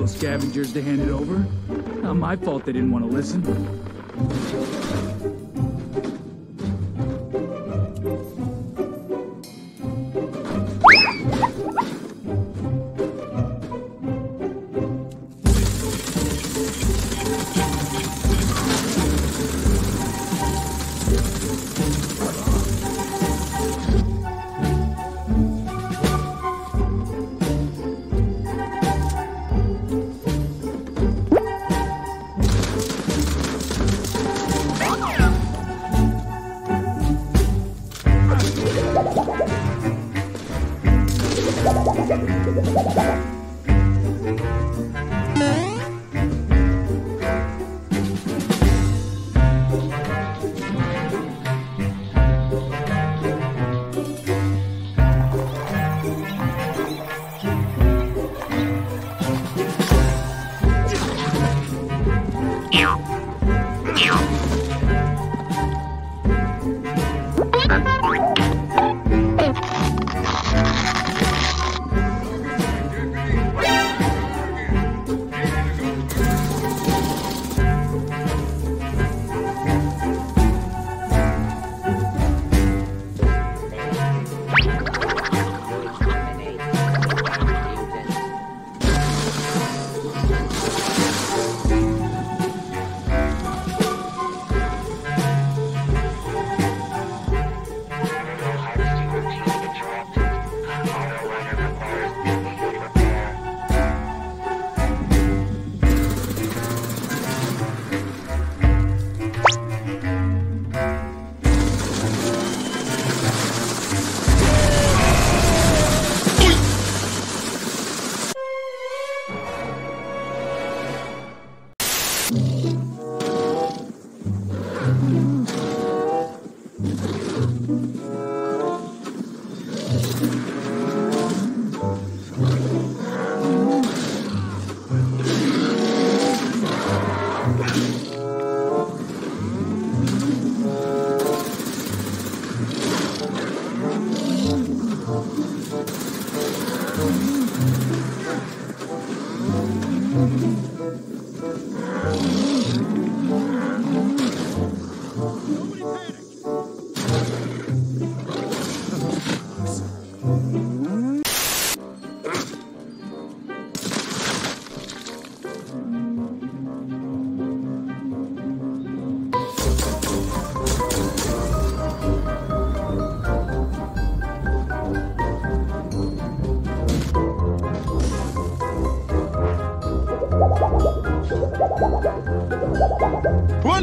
those scavengers to hand it over. Not my fault they didn't want to listen.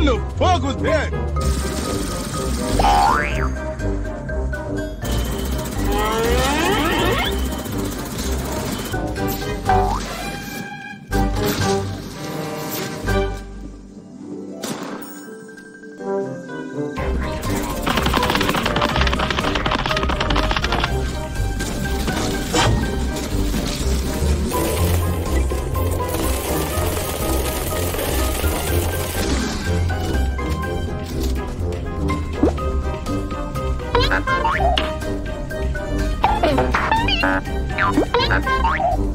The fuck was that? That?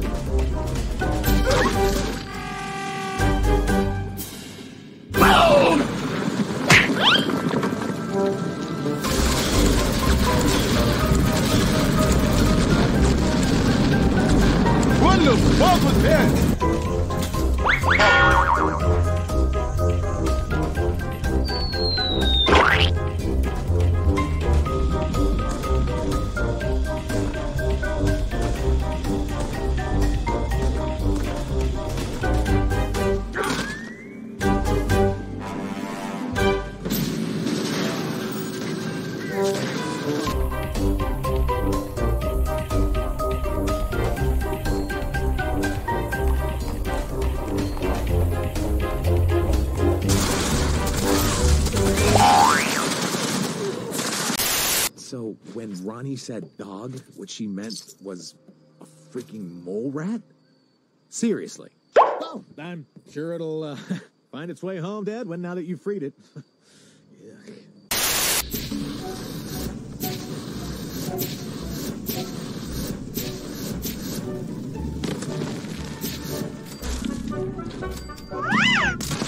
So when Ronnie said dog, what she meant was a freaking mole rat? Seriously. Well, I'm sure it'll uh, find its way home, Dad, when now that you've freed it. Yuck. Bye.